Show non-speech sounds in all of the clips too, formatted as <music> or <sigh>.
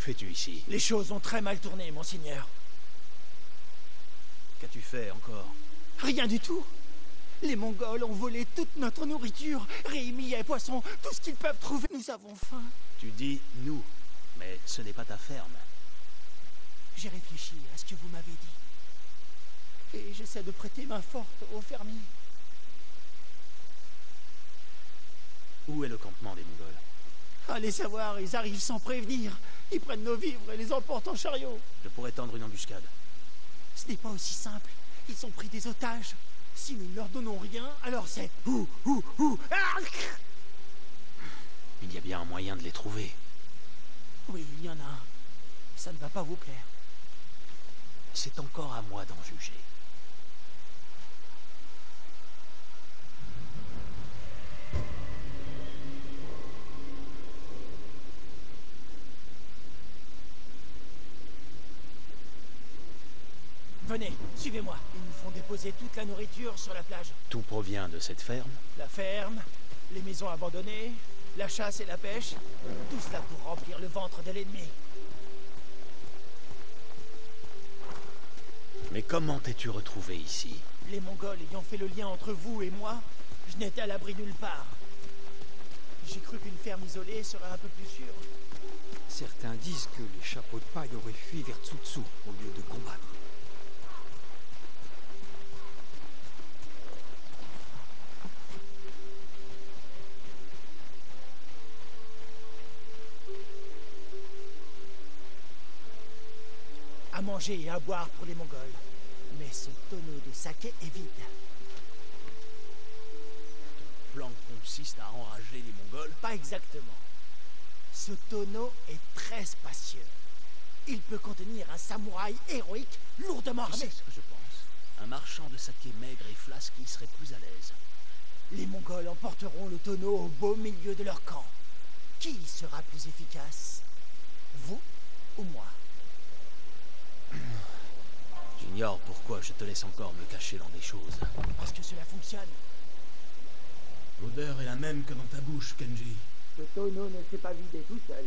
Que fais-tu ici Les choses ont très mal tourné, monseigneur. Qu'as-tu fait encore Rien du tout. Les Mongols ont volé toute notre nourriture, riz, millet, poisson, tout ce qu'ils peuvent trouver. Nous avons faim. Tu dis nous, mais ce n'est pas ta ferme. J'ai réfléchi à ce que vous m'avez dit. Et j'essaie de prêter main forte aux fermiers. Où est le campement des Mongols? Allez savoir, ils arrivent sans prévenir. Ils prennent nos vivres et les emportent en chariot. Je pourrais tendre une embuscade. Ce n'est pas aussi simple. Ils ont pris des otages. Si nous ne leur donnons rien, alors c'est... Ouh, ouh, ouh, ah Il y a bien un moyen de les trouver. Oui, il y en a un. Ça ne va pas vous plaire. C'est encore à moi d'en juger. Venez, suivez-moi. Ils nous font déposer toute la nourriture sur la plage. Tout provient de cette ferme La ferme, les maisons abandonnées, la chasse et la pêche, tout cela pour remplir le ventre de l'ennemi. Mais comment t'es-tu retrouvé ici? Les Mongols ayant fait le lien entre vous et moi, je n'étais à l'abri nulle part. J'ai cru qu'une ferme isolée serait un peu plus sûre. Certains disent que les chapeaux de paille auraient fui vers Tsutsu au lieu de combattre. Manger et à boire pour les Mongols. Mais ce tonneau de saké est vide. Ton plan consiste à enrager les Mongols Pas exactement. Ce tonneau est très spacieux. Il peut contenir un samouraï héroïque lourdement armé. ce que je pense? Un marchand de saké maigre et flasque y serait plus à l'aise. Les Mongols emporteront le tonneau au beau milieu de leur camp. Qui sera plus efficace? Vous ou moi? J'ignore pourquoi je te laisse encore me cacher dans des choses. Parce que cela fonctionne. L'odeur est la même que dans ta bouche, Kenji. Ce tonneau ne s'est pas vidé tout seul.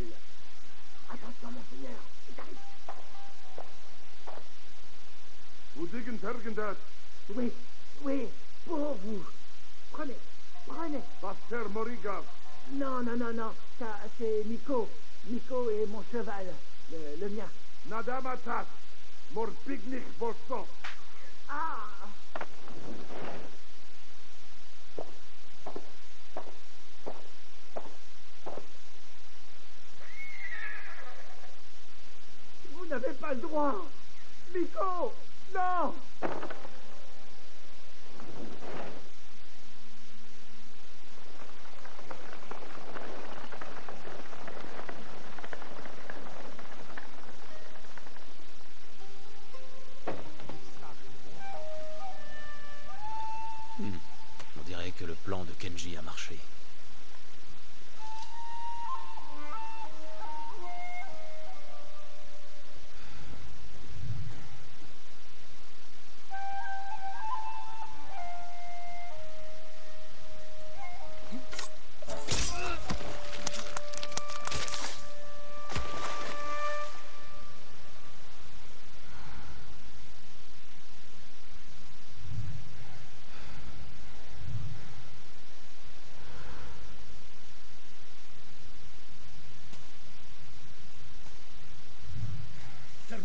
Attention. Udigen Tergendat, Oui, oui, pour vous. Prenez, prenez. Pasteur Morigav, Non, non, non, non. Ça, c'est Nico. Nico est mon cheval. Le, le mien. Nadamatat, Ah. Vous n'avez pas le droit. Nico Non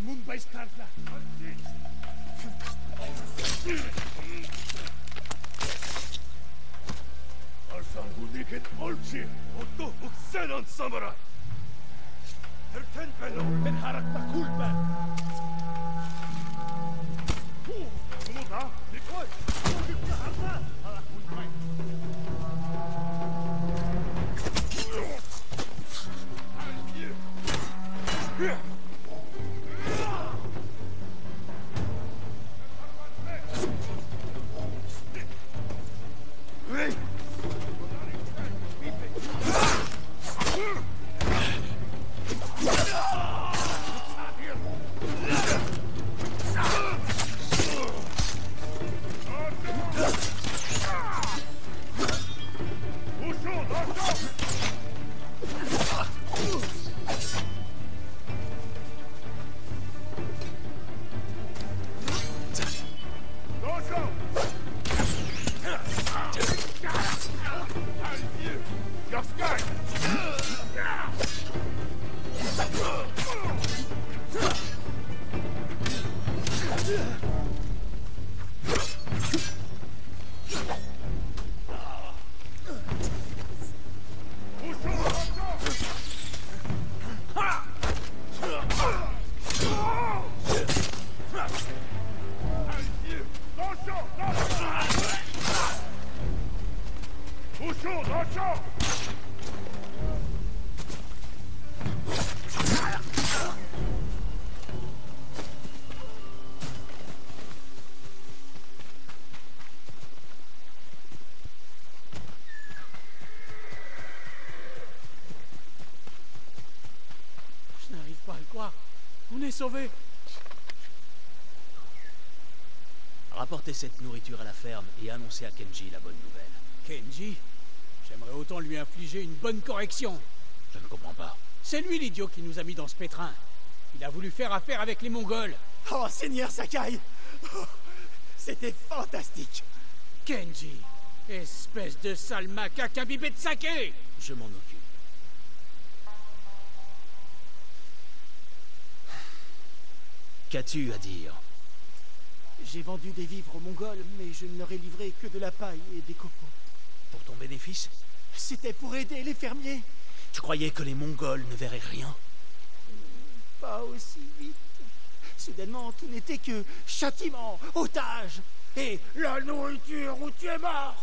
Mumbai Starla. Arsan Huniken Olci, Otto Uxenon Samara. Tertenpelo, Ben Haratta Kulben. Hu, Muda, Nikoi, Hu, Nikoi, Harta. On est sauvés. Rapportez cette nourriture à la ferme et annoncez à Kenji la bonne nouvelle. Kenji J'aimerais autant lui infliger une bonne correction. Je ne comprends pas. C'est lui l'idiot qui nous a mis dans ce pétrin. Il a voulu faire affaire avec les Mongols. Oh, Seigneur Sakai Oh, C'était fantastique Kenji Espèce de sale macaque imbibé de saké Je m'en occupe. Qu'as-tu à dire J'ai vendu des vivres aux Mongols, mais je ne leur ai livré que de la paille et des copeaux. Pour ton bénéfice C'était pour aider les fermiers. Tu croyais que les Mongols ne verraient rien Pas aussi vite. Soudainement, tout n'était que châtiment, otage et la nourriture où tu es mort.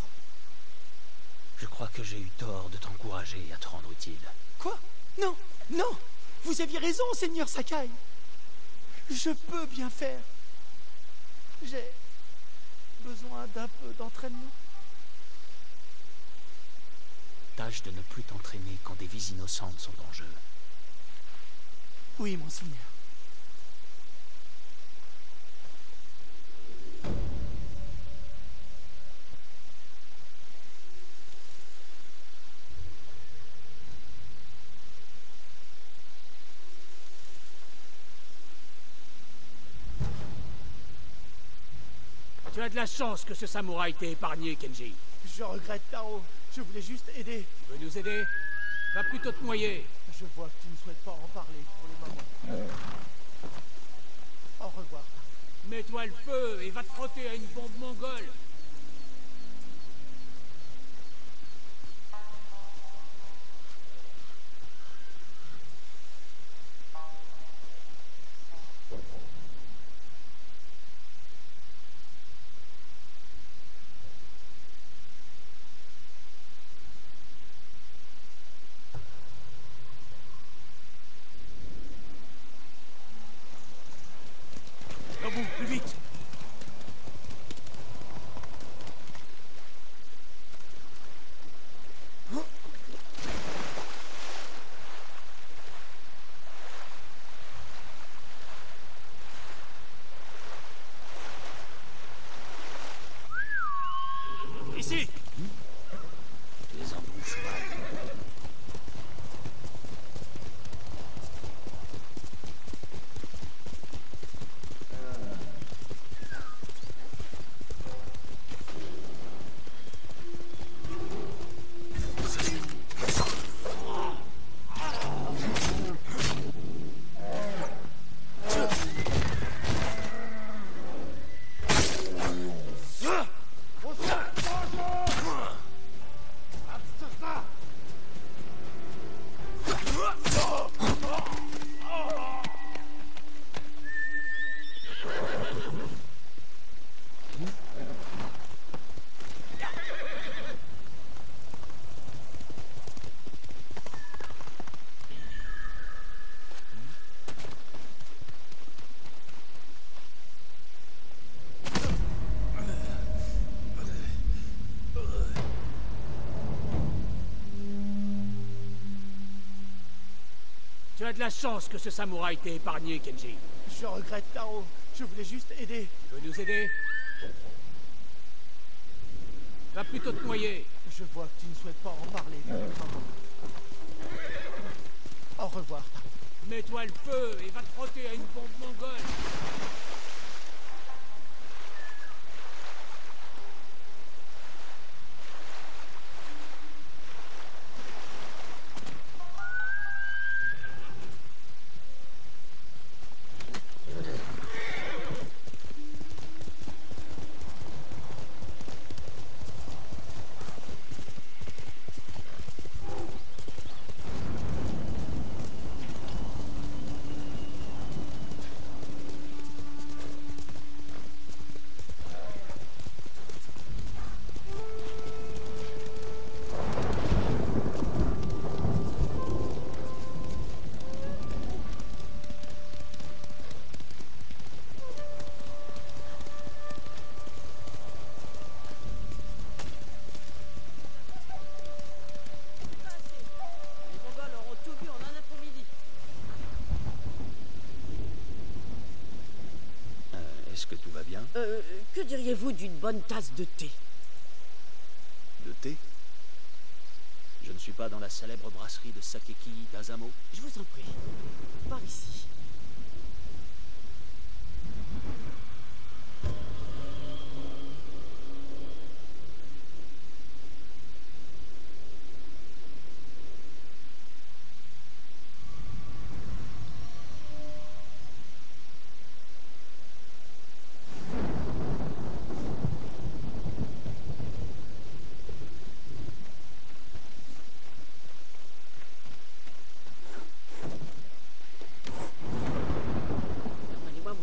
Je crois que j'ai eu tort de t'encourager à te rendre utile. Quoi? Non, non Vous aviez raison, Seigneur Sakai. Je peux bien faire. J'ai besoin d'un peu d'entraînement. Tâche de ne plus t'entraîner quand des vies innocentes sont en jeu. Oui, monseigneur. As de la chance que ce samouraï t'ait épargné, Kenji. Je regrette, Taro. Je voulais juste aider. Tu veux nous aider? Va plutôt te noyer. Je vois que tu ne souhaites pas en parler pour le moment. Au revoir. Mets-toi le feu et va te frotter à une bombe mongole. De la chance que ce samouraï t'ait épargné, Kenji. Je regrette, Taro. Je voulais juste aider. Tu veux nous aider? Va plutôt te noyer. Je vois que tu ne souhaites pas en parler. Au revoir. Mets-toi le feu et va te frotter à une bombe mongole. Diriez-vous d'une bonne tasse de thé De thé Je ne suis pas dans la célèbre brasserie de Sakeki d'Azamo Je vous en prie. Par ici.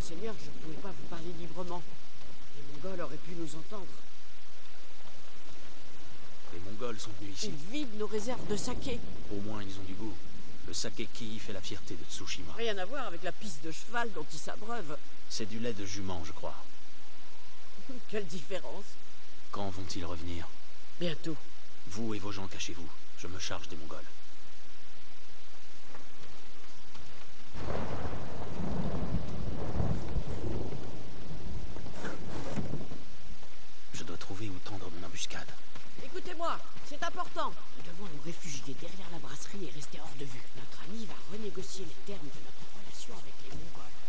Monseigneur, je ne pouvais pas vous parler librement. Les Mongols auraient pu nous entendre. Les Mongols sont venus ici. Ils vident nos réserves de saké. Au moins, ils ont du goût. Le Sakeki fait la fierté de Tsushima. Rien à voir avec la piste de cheval dont ils s'abreuvent. C'est du lait de jument, je crois. <laughs> Quelle différence Quand vont-ils revenir? Bientôt. Vous et vos gens, cachez-vous. Je me charge des Mongols. Je dois trouver où tendre mon Écoutez-moi, c'est important. Nous devons nous réfugier derrière la brasserie et rester hors de vue. Notre ami va renégocier les termes de notre relation avec les Mongols.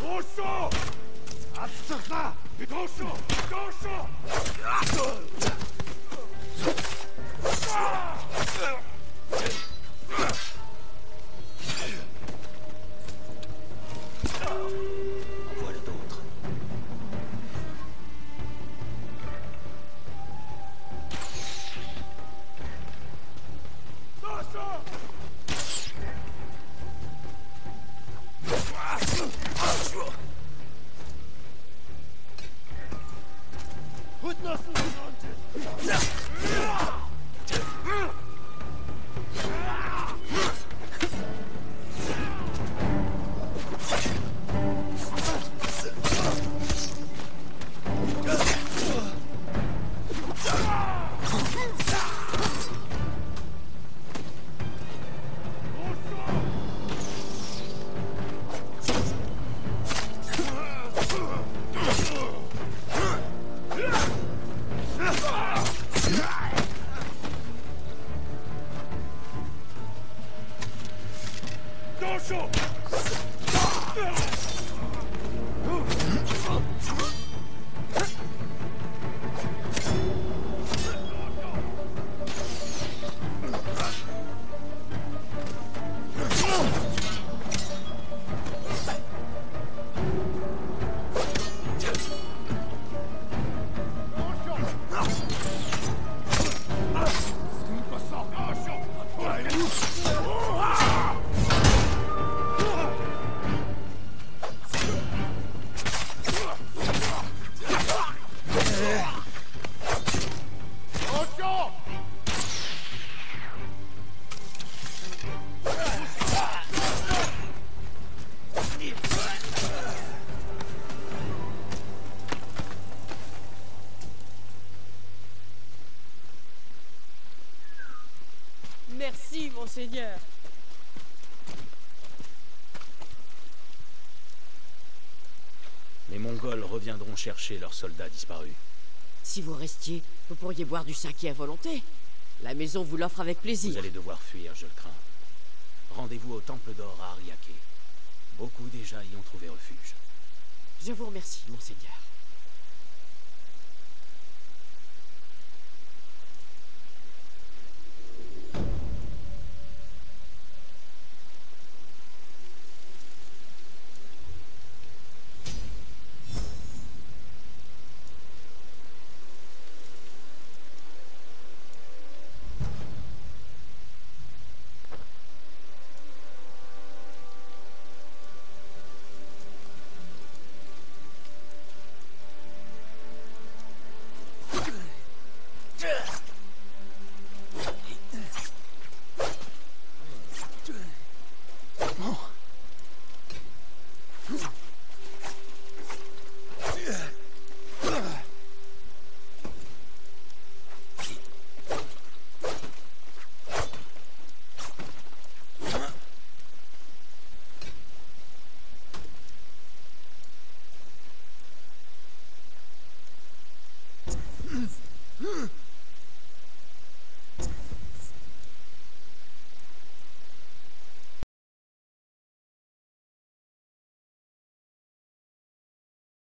动手！阿土萨，动手！动手！Merci, monseigneur. Les Mongols reviendront chercher leurs soldats disparus. Si vous restiez, vous pourriez boire du saké à volonté. La maison vous l'offre avec plaisir. Vous allez devoir fuir, je le crains. Rendez-vous au Temple d'Or à Ariake. Beaucoup déjà y ont trouvé refuge. Je vous remercie, monseigneur.